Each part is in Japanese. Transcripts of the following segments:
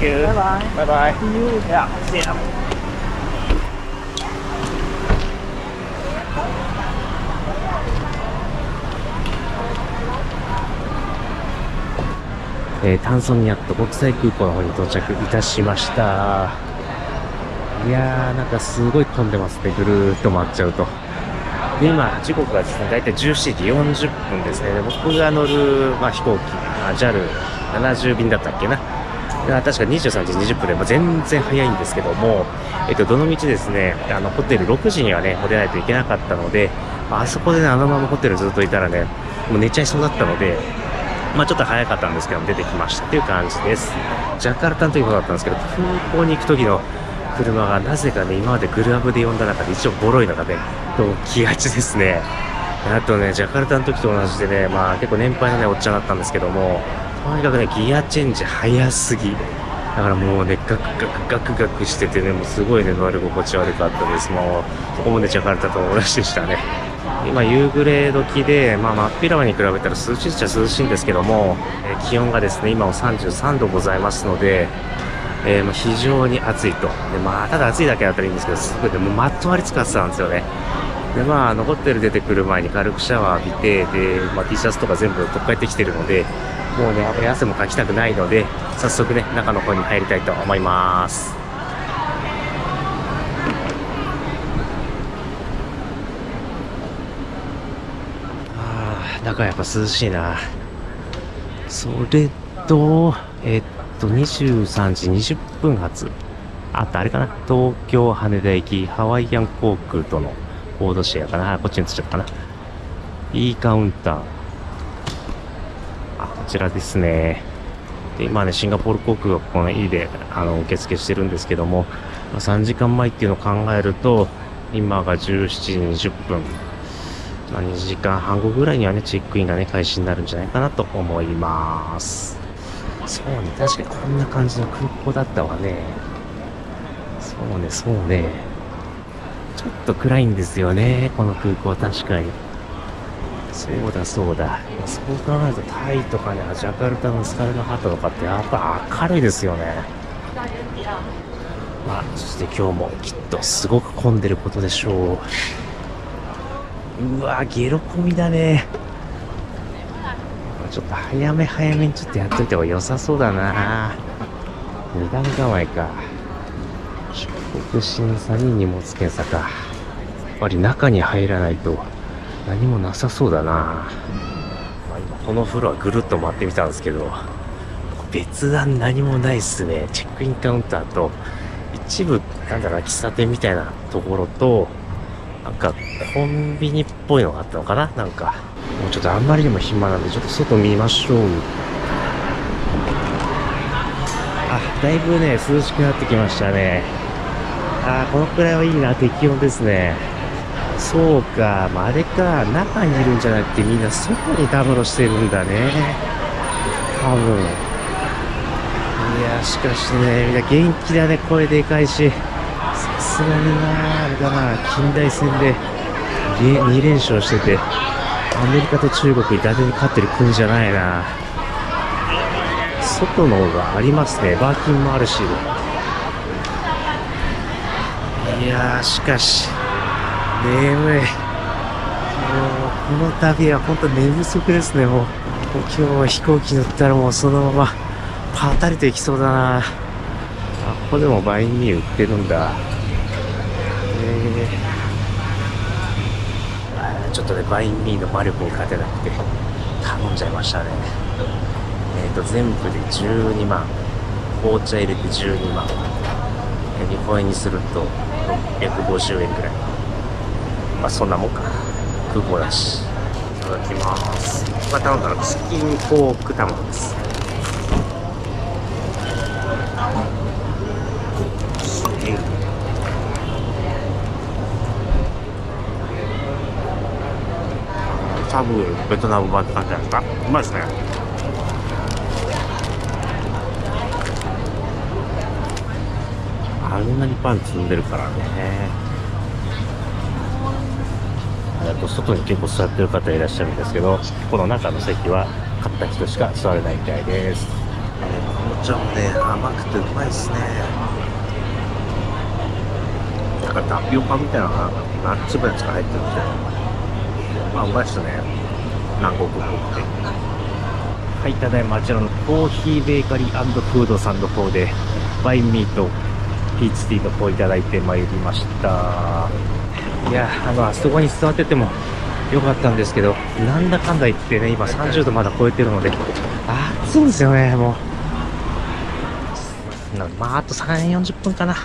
Thank you. Bye bye. Bye bye. See you. Yeah. See ya. えー、タンソニアット国際空港の方に到着いたしました。いやー、なんかすごい混んでますね、ぐるーっと回っちゃうと。で、今、時刻がですね、だいたい17時40分ですね。で僕が乗る、まあ、飛行機、まあ JAL70 便だったっけな。確か23時20分で、まあ、全然早いんですけども、えっと、どの道ですね、あの、ホテル6時にはね、出ないといけなかったので、まあそこでね、あのままホテルずっといたらね、もう寝ちゃいそうだったので、まあちょっと早かったんですけど、出てきましたっていう感じです。ジャカルタの時もだったんですけど、空港に行く時の車がなぜかね、今までグルアブで呼んだ中で一応ボロいのがね、と来がちですね。あとね、ジャカルタの時と同じでね、まあ結構年配のね、おっちゃんだったんですけども、とにかくね、ギアチェンジ早すぎ。だからもうね、ガクガクガクガクしててね、もうすごいね、乗り心地悪かったです。もう、そこもね、ジャカルタと同じでしたね。今夕暮れ時で、まあ、真っ平場に比べたら涼しいっちゃ涼しいんですけども、え気温がですね今も33度ございますので、えーま非常に暑いとで、まあ、ただ暑いだけだったらいいんですけどすごいねもうまとわりつく暑さなんですよねでまああのホテル出てくる前に軽くシャワー浴びてで、まあ、T シャツとか全部取っ替えてきてるのでもうねあ汗もかきたくないので早速ね中の方に入りたいと思いますああ、だからやっぱ涼しいな。それと、えっと、23時20分発。あとあれかな。東京羽田行き、ハワイアン航空とのコードシェアかな。こっちに移っちゃったかな。E カウンター。あ、こちらですね。で、今ね、シンガポール航空がここの E で、あの、受付してるんですけども、ま3時間前っていうのを考えると、今が17時20分。まあ、2時間半後ぐらいにはね、チェックインがね、開始になるんじゃないかなと思います。そうね、確かにこんな感じの空港だったわね。そうね、そうね。ちょっと暗いんですよね、この空港確かに。そうだそうだ。そう考えるとタイとかね、ジャカルタのスカルノハットとかってやっぱ明るいですよね。まあ、そして今日もきっとすごく混んでることでしょう。うわゲロ込みだねちょっと早め早めにちょっとやっといた方が良さそうだな二段構えか出国審査に荷物検査か。やっぱり中に入らないと何もなさそうだな、まあ、今このフロアぐるっと回ってみたんですけど別段何もないっすね。チェックインカウンターと一部なんだろう喫茶店みたいなところとなんかコンビニっぽいのがあったのかな？なんか。もうちょっとあんまりにも暇なんでちょっと外見ましょう。あだいぶね涼しくなってきましたね。あーこのくらいはいいな適温ですね。そうか、まあ、あれか。中にいるんじゃなくてみんな外にたむろしてるんだね。多分。いやしかしねみんな元気だね。声でかいし。さすがになあれだな。近代戦で2連勝しててアメリカと中国に伊達に勝ってる国じゃないな。外の方がありますね。バーキンもあるし。いやーしかし眠い。もうこの旅は本当寝不足ですねもう。もう今日は飛行機乗ったらもうそのままパタリと行きそうだな。あここでもバインミー売ってるんだ。えー、ちょっとねバインミーの魔力に勝てなくて頼んじゃいましたね。えっ、ー、と全部で12万。紅茶入れて12万。日本円にすると650円ぐらい。まあそんなもんか。空港だし。いただきます。まあ頼んだのチキンポーク卵です。多分ベトナム版って感じじゃないですか？うまいですね。あんなにパン積んでるからねあと外に結構座ってる方いらっしゃるんですけどこの中の席は買った人しか座れないみたいです茶もね、甘くてうまいっすね。なんかタピオカみたいなのが何粒やつか入ってるんで、まあうまいっすね。南国っぽくて。はい、ただいまあちらのコーヒーベーカリーフードさんの方で、ワインミート、ピーチティーの方いただいてまいりました。いや、あの、あそこに座っててもよかったんですけど、なんだかんだ言ってね、今30度まだ超えてるので、暑いんですよね、もう。まあ、あと3、40分かな。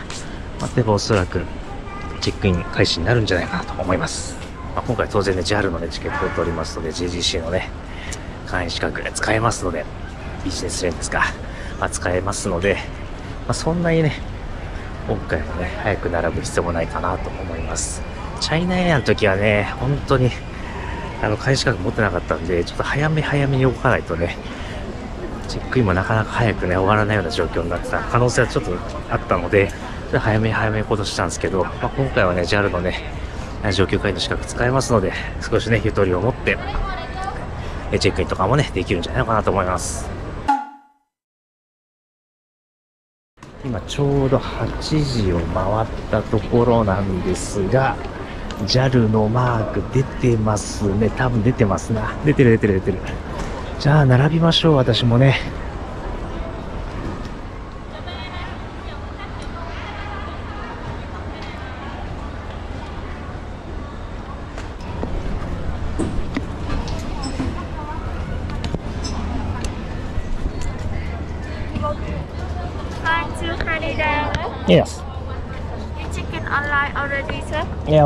待てばおそらく、チェックイン開始になるんじゃないかなと思います。まあ、今回当然ね、JAL のね、チケットを取りますので、JGC のね、会員資格が使えますので、ビジネスレンですか、まあ、使えますので、まあ、そんなにね、今回もね、早く並ぶ必要もないかなと思います。チャイナエアの時はね、本当に、あの、会員資格持ってなかったんで、ちょっと早め早めに動かないとね、チェックインもなかなか早くね、終わらないような状況になってた可能性はちょっとあったので、ちょ早め早めに行動したんですけど、まあ、今回はね、JAL のね、上級会員の資格使えますので、少しね、ゆとりを持って、チェックインとかもね、できるんじゃないのかなと思います。今ちょうど8時を回ったところなんですが、JAL のマーク出てますね。多分出てますな。出てる出てる出てる。じゃあ並びましょう、私もね。Hi to Haneda. Yes. You check-in online already, sir? Yeah,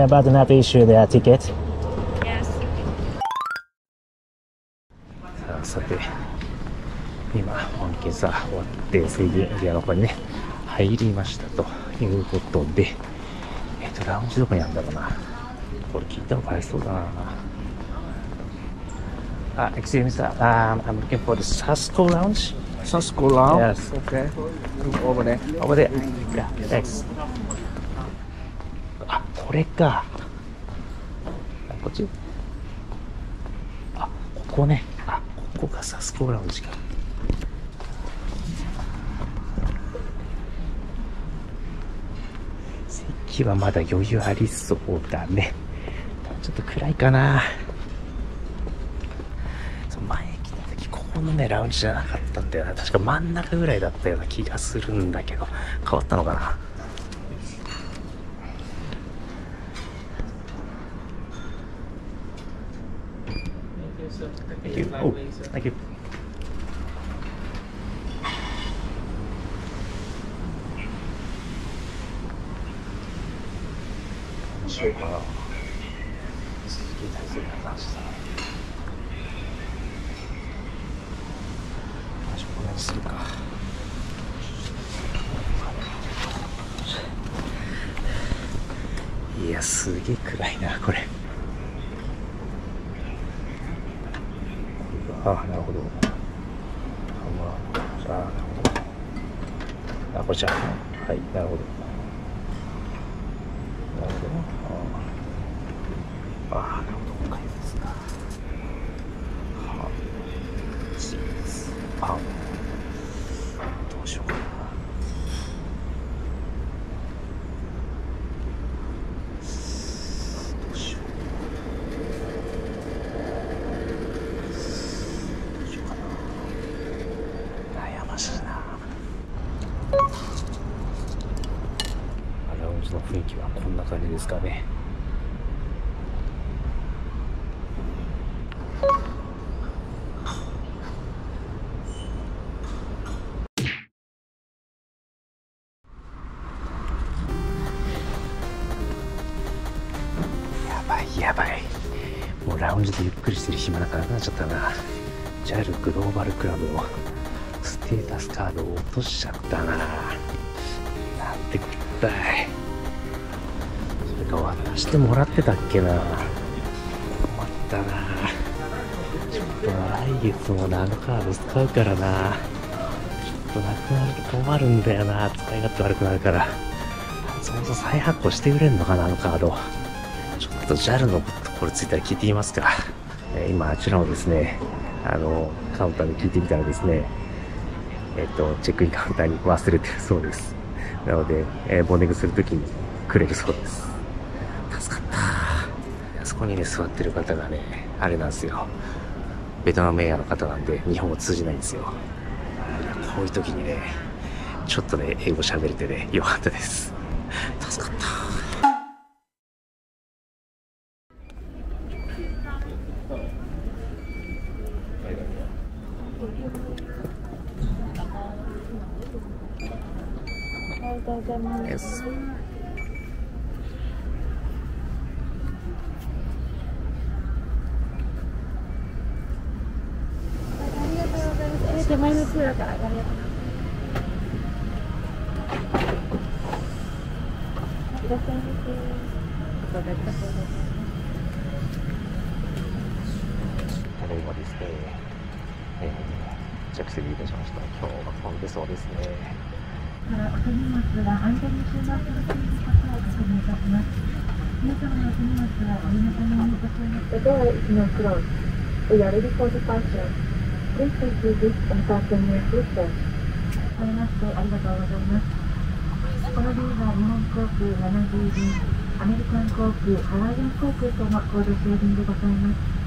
Yeah, but not issue the ticket. Yes. さあさて、今、本検査終わって、制限エリアの方にね、入りましたということで、えっ、と、ラウンジどこにあるんだろうな。これ聞いた方が早そうだな。あ、excuse me, sir. Um, I'm looking for the Sasko Lounge. Sasko Lounge? Yes. Okay. Over there. Over there. Yeah, thanks. これか。こっち？あ、ここね。あ、ここがサスコーラウンジか。席はまだ余裕ありそうだね。ちょっと暗いかな。前来た時ここのねラウンジじゃなかったんだよな確か真ん中ぐらいだったような気がするんだけど変わったのかな？Thank you. Oh, thank you. いやすげえ暗いなこれあなるほど。あまあじゃあなるほどあこれじゃあはいなるほど。なるほどなああなるほど今回ですかはチーズパンどうしようかなどうしようどうしようかな悩ましいなラウンジの雰囲気はこんな感じですかね。やばいやばい。もうラウンジでゆっくりしてる暇なくなくなっちゃったな。JAL グローバルクラブのステータスカードを落としちゃったな。なんてこったい。してもらってたっけな困ったなちょっと来月もなあのカード使うからなちょっとなくなると困るんだよな使い勝手悪くなるからそもそも再発行してくれんのかなあのカードちょっと JAL のころついたら聞いてみますか。えー今、あちらのですね、あの、カウンターで聞いてみたらですね、えっと、チェックインカウンターに忘れてるそうです。なので、えー、ボンネグするときにくれるそうです。こ。こにね、座ってる方がね、あれなんですよ。ベトナムエアの方なんで、日本語通じないんですよ。こういう時にね、ちょっとね、英語喋れてね、よかったです。助かった。Yes. 手前の通路から上がります。いらっしゃいませ。ただいまただいまですね。えー、着席いたしました。今日は混んでそうですね。からお手荷物が安全に収納されていることを確認いたします。皆様の手荷物はお荷物にご注意 The door is now closed. We are ready for departure. Please take this and fasten your seatbelt. はじめましてありがとうございます。この便は日本航空70便、アメリカン航空、ハワイアン航空とのコード制便でございます。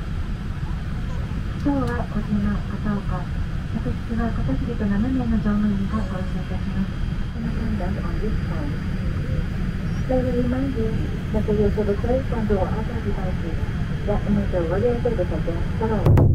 今日は小島、片岡、私は片桐と7名の乗務員がご一緒いたします。Let me remind you that the use of the plate and or other devices that emit a radiator is against the law.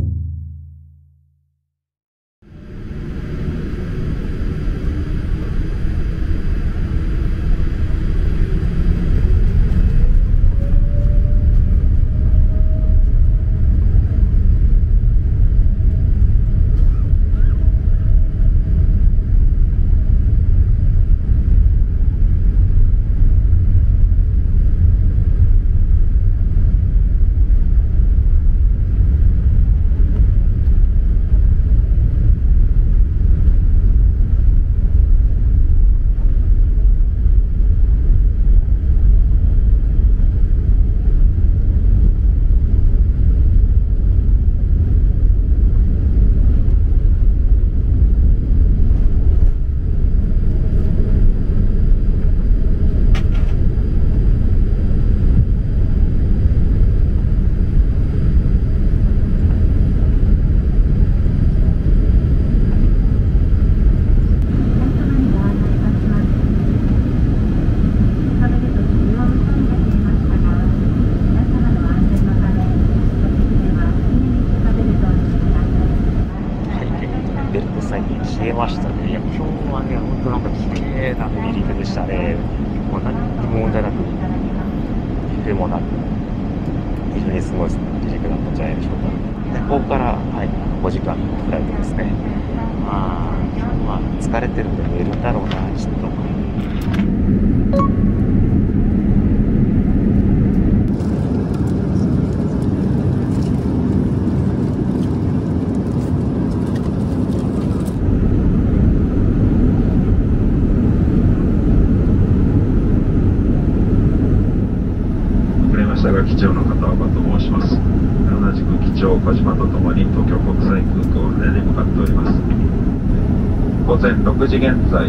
在、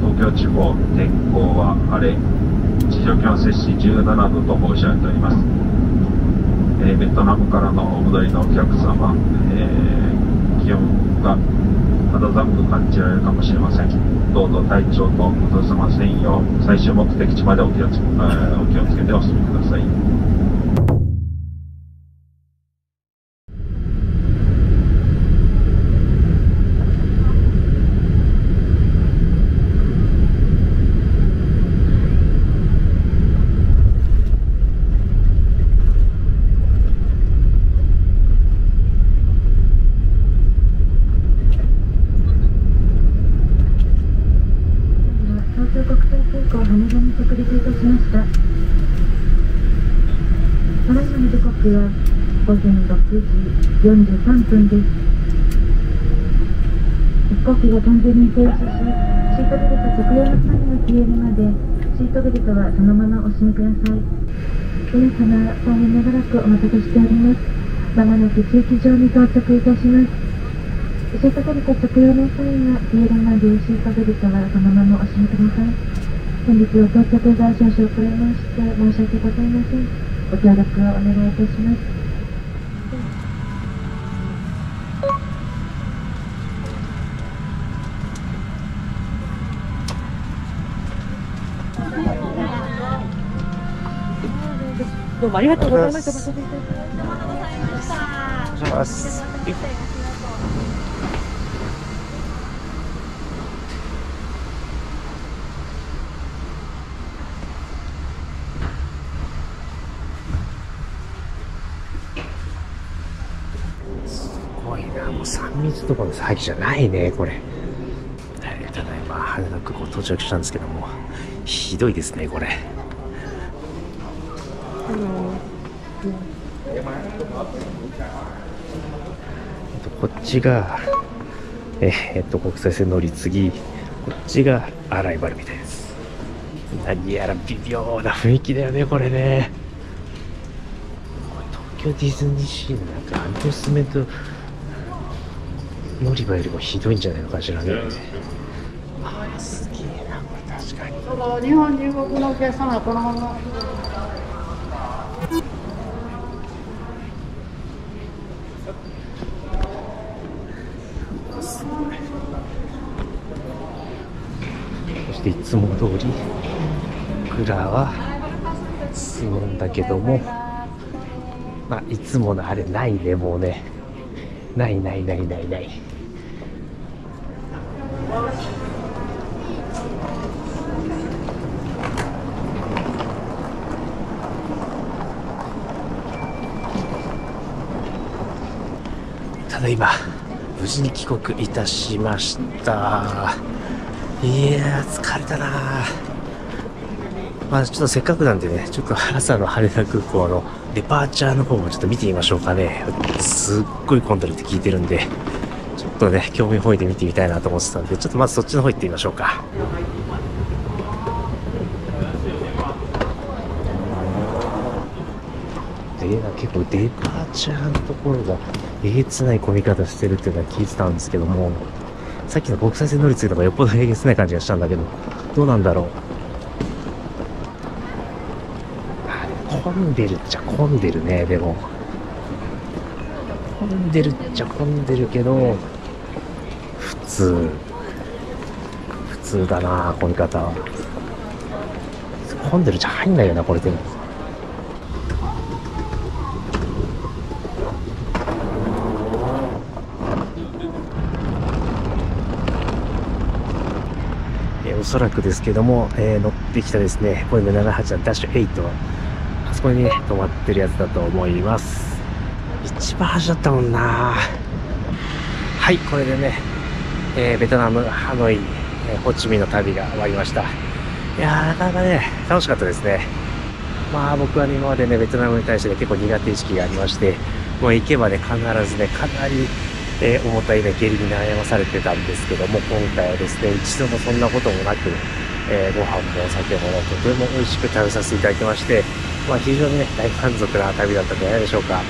東京地方、天候は晴れ、地上気温摂氏17度と申し上げております。えー、ベトナムからのお戻りのお客様、えー、気温が肌寒く感じられるかもしれません。どうぞ体調と崩さませんよう、最終目的地までお気をつ、えー、お気をつけてお進みください。分です飛行機が完全に停止しシートベルト着用のサインが消えるまでシートベルトはそのままお締めください。皆様大変長らくお待たせしております。まもなく駐機場に到着いたします。シートベルト着用の際は消えるまでシートベルトはそのままお締めください。本日は到着が少々遅れまして申し訳ございません。ご協力をお願いいたします。どうもありがとうございました。お願いします。すごいな、もう3密とかの騒ぎじゃないね、これ。ただいま、羽田空港到着したんですけども、ひどいですね、これ。こっちが、えーえっと、国際線乗り継ぎ、こっちがアライバルみたいです。何やら微妙な雰囲気だよね、これね。これ東京ディズニーシーのなんかアミュースメント乗り場よりもひどいんじゃないのかしらね。あーすげえな、これ確かに。どうぞ日本入国のお客様はこのまま。していつも通りクラは進むんだけどもまあいつものあれないねもうね。ないないないないない。ただいま無事に帰国いたしました。いや疲れたな。まあちょっとせっかくなんでねちょっと朝の羽田空港のデパーチャーの方もちょっと見てみましょうかね。すっごい混んでるって聞いてるんでちょっとね興味本位で見てみたいなと思ってたんでちょっとまずそっちの方行ってみましょうか。で結構デパーチャーのところがえげつない混み方してるっていうのは聞いてたんですけどもさっきの国際線乗り継ぎとかよっぽどえげつない感じがしたんだけどどうなんだろう？混んでるっちゃ混んでるねでも。混んでるっちゃ混んでるけど普通。普通だな混み方は。混んでるじゃ入んないよなこれでも。そらくですけども、えー乗ってきたですね、ボイング787ダッシュ8は、あそこにね、止まってるやつだと思います。一番端だったもんなはい、これでね、えーベトナム、ハノイ、えーホチミンの旅が終わりました。いやー、なかなかね、楽しかったですね。まあ僕はね、今までね、ベトナムに対してね、結構苦手意識がありまして、もう行けばね、必ずね、かなり、えー重たいね、下痢に悩まされてたんですけども、今回はですね、一度もそんなこともなく、えーご飯もお酒も、とても美味しく食べさせていただきまして、まあ非常にね、大満足な旅だったんじゃないでしょうか。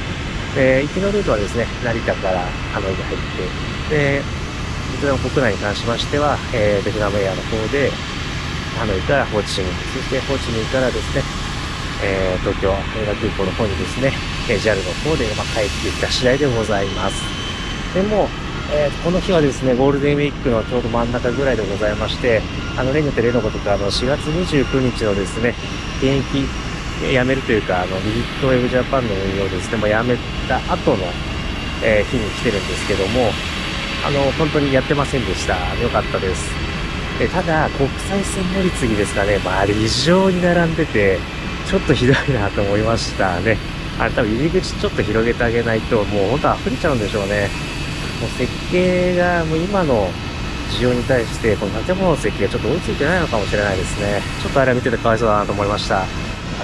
えー行きのルートはですね、成田からハノイに入って、で、ベトナム国内に関しましては、えーベトナムエアの方で、ハノイからホーチミン、そしてホーチミンからですね、えー東京羽田空港の方にですね、JAL の方で、まあ、帰ってきた次第でございます。でも、えーこの日はですね、ゴールデンウィークのちょうど真ん中ぐらいでございまして、あの、例によって例のことか、あの、4月29日のですね、現役、えー辞めるというか、あの、リヒットウェブジャパンの運用ですね、もう辞めた後の、えー日に来てるんですけども、あの、本当にやってませんでした。よかったです。でただ、国際線乗り継ぎですかね、まあ、異常に並んでて、ちょっとひどいなと思いましたね。あれ多分入り口ちょっと広げてあげないと、もう本当溢れちゃうんでしょうね。う設計が、もう今の需要に対して、この建物の設計がちょっと追いついてないのかもしれないですね。ちょっとあれは見ててかわいそうだなと思いました。あ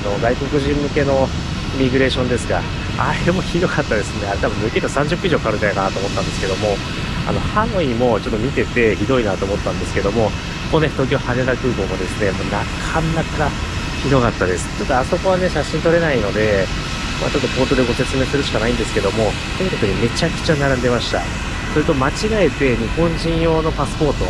の、外国人向けのイミグレーションですが、あれもひどかったですね。あれ多分抜けると30分以上かかるんじゃないかなと思ったんですけども、あの、ハノイもちょっと見ててひどいなと思ったんですけども、ここね、東京羽田空港もですね、もうなかなかひどかったです。ちょっとあそこはね、写真撮れないので、まあ、ちょっとポートでご説明するしかないんですけども、とにかくめちゃくちゃ並んでました。それと間違えて日本人用のパスポート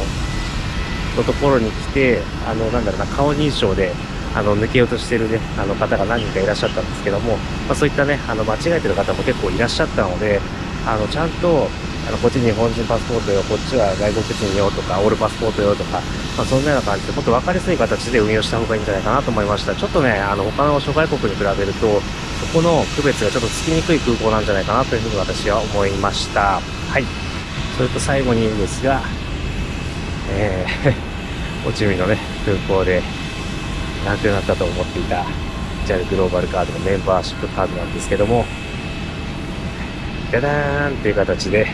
のところに来て、あの、なんだろうな、顔認証で、あの、抜けようとしてるね、あの方が何人かいらっしゃったんですけども、まあ、そういったね、あの、間違えてる方も結構いらっしゃったので、あの、ちゃんと、あの、こっち日本人パスポートよ、こっちは外国人よとか、オールパスポートよとか、まあ、そんなような感じで、もっと分かりやすい形で運用した方がいいんじゃないかなと思いました。ちょっとね、あの、他の諸外国に比べると、そこの区別がちょっとつきにくい空港なんじゃないかなというふうに私は思いました。はい。それと最後にですが、えー、ホチミンのね、空港で、なくなったと思っていた JAL グローバルカードのメンバーシップカードなんですけども、ダダーンっていう形で、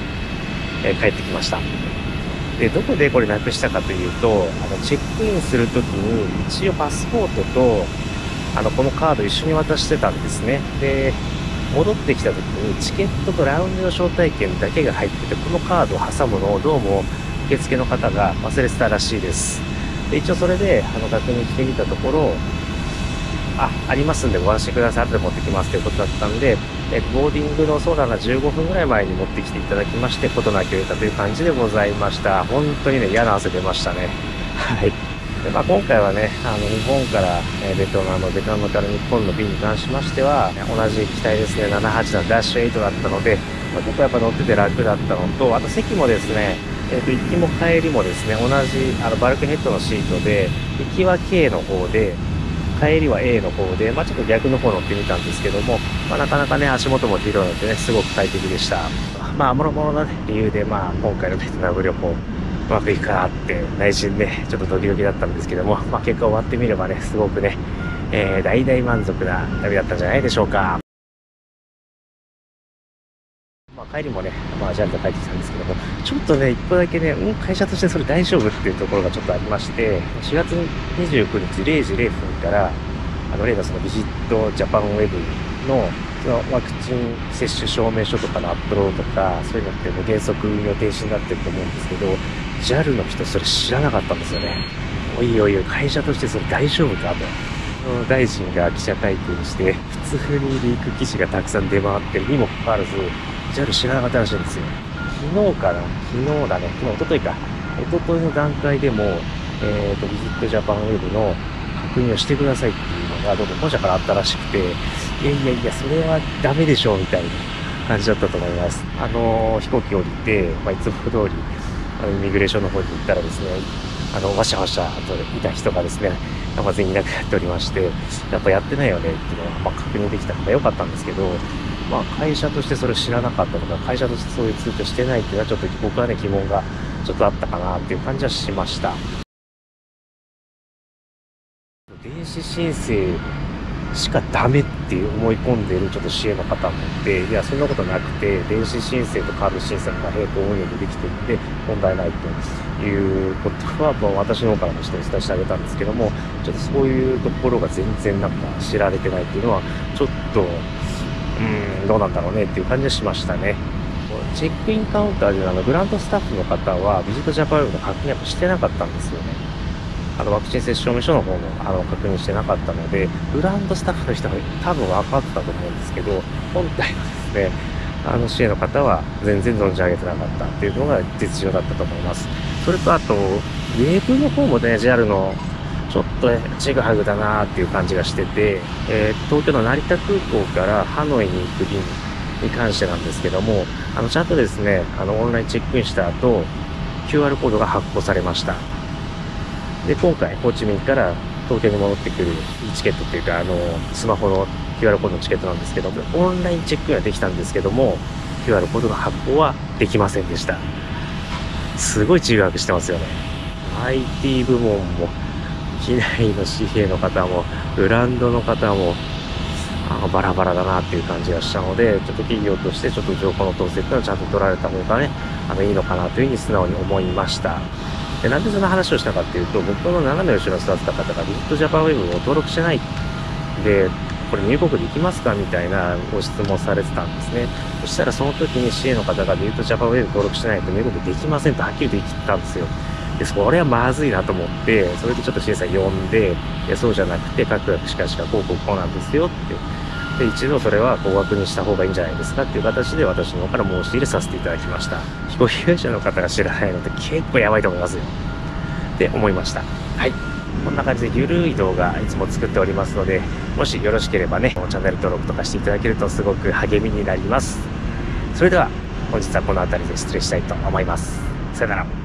えー帰ってきました。で、どこでこれなくしたかというと、あの、チェックインするときに、一応パスポートと、あの、このカード一緒に渡してたんですね。で、戻ってきたときに、チケットとラウンジの招待券だけが入ってて、このカードを挟むのをどうも受付の方が忘れてたらしいです。で、一応それで、あの、確認してみたところ、あ、ありますんでご安心ください。後で持ってきますということだったんで、えボーディングの相談が15分ぐらい前に持ってきていただきまして、ことなきを得たという感じでございました。本当にね、嫌な汗出ましたね。はい。でまあ、今回はね、あの、日本から、えーベトナム、ベトナムから日本の便に関しましては、同じ機体ですね、78のダッシュ8だったので、まあ、僕はやっぱ乗ってて楽だったのと、あと席もですね、えっ、と、行きも帰りもですね、同じ、あの、バルクヘッドのシートで、行きは K の方で、帰りは A の方で、まあ、ちょっと逆の方乗ってみたんですけども、まあ、なかなかね、足元も広いのでね、すごく快適でした。まあ、もろもろな、ね、理由で、まあ、今回のベトナム旅行、うまくいくかなって、内心ね、ちょっとドキドキだったんですけども、まあ、結果終わってみればね、すごくね、えー、大大満足な旅だったんじゃないでしょうか。まあ、帰りもね、まあ、ジャルで帰ってきたんですけども、ちょっとね、一個だけね、うん、会社としてそれ大丈夫っていうところがちょっとありまして、4月29日0時0分から、あの、例のそのビジットジャパンウェブの、そのワクチン接種証明書とかのアップロードとか、そういうのってもう原則運用停止になってると思うんですけど、JAL の人それ知らなかったんですよね。おいおいおい、会社としてそれ大丈夫かと。大臣が記者会見して、普通にリーク記事がたくさん出回ってるにもかかわらず、JAL 知らなかったらしいんですよ。昨日かな？昨日だね。昨日、一昨日か。一昨日の段階でも、えっ、と、ビジットジャパンウェブの確認をしてくださいっていうのが、どうも本社からあったらしくて、いやいやいや、それはダメでしょう、みたいな感じだったと思います。あのー飛行機降りて、まあ、いつも通り、あのイミグレーションの方に行ったらですね、あの、わしゃわしゃといた人がですね、まあ全員いなくなっておりまして、やっぱやってないよねっていうのは、まあ、確認できたのが良かったんですけど、まあ、会社としてそれを知らなかったとか、会社としてそういう通知をしてないっていうのは、ちょっと僕はね、疑問がちょっとあったかなっていう感じはしました。電子申請しかダメって思い込んでいるちょっと支援の方もいて、いや、そんなことなくて、電子申請とカード審査が並行運用でできていて、問題ないということは、まあ、私の方からもちょっとお伝えしてあげたんですけども、ちょっとそういうところが全然なんか知られてないっていうのは、ちょっと、うーん、どうなんだろうねっていう感じがしましたね。チェックインカウンターであのグランドスタッフの方はビジットジャパンの確認してなかったんですよね。あのワクチン接種証明書の方もあの確認してなかったので、グランドスタッフの人は多分分かったと思うんですけど、本体のですね、あの支援の方は全然存じ上げてなかったっていうのが実情だったと思います。それとあと、ウェブの方もね、JAL のちょっとちぐはぐだなーっていう感じがしてて、えー東京の成田空港からハノイに行く便に関してなんですけども、あの、ちゃんとですね、あの、オンラインチェックインした後、QR コードが発行されました。で、今回、ホーチミンから東京に戻ってくるチケットっていうか、あの、スマホの QR コードのチケットなんですけども、オンラインチェックインはできたんですけども、QR コードの発行はできませんでした。すごい中学してますよね。IT 部門も、機内の紙幣の方も、ブランドの方も、あのバラバラだなっていう感じがしたので、ちょっと企業としてちょっと情報の統制っていうのはちゃんと取られた方がね、あの、いいのかなというふうに素直に思いました。で、なんでそんな話をしたかっていうと、僕の斜め後ろに座ってた方がビジットジャパンウェブを登録してない。で、これ入国できますかみたいなご質問されてたんですね。そしたらその時に CA の方がビジットジャパンウェブ登録しないと入国できませんとはっきりと言ったんですよ。で、それはまずいなと思って、それでちょっと審査呼んで、いや、そうじゃなくて、各学しかしか広告こうなんですよって。で、一度それは高額にした方がいいんじゃないですかっていう形で私の方から申し入れさせていただきました。飛行機会社の方が知らないので結構やばいと思いますよ。って思いました。はい。こんな感じでゆるい動画いつも作っておりますので、もしよろしければね、チャンネル登録とかしていただけるとすごく励みになります。それでは、本日はこの辺りで失礼したいと思います。さよなら。